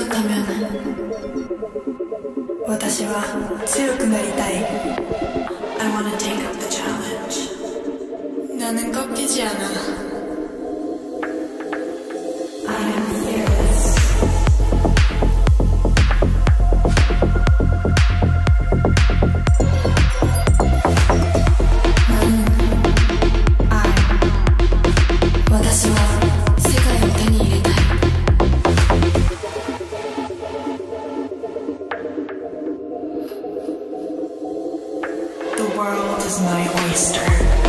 のため私は強くなりたい I wanna take up the challenge 나는 꺾이지 않아 world is my oyster.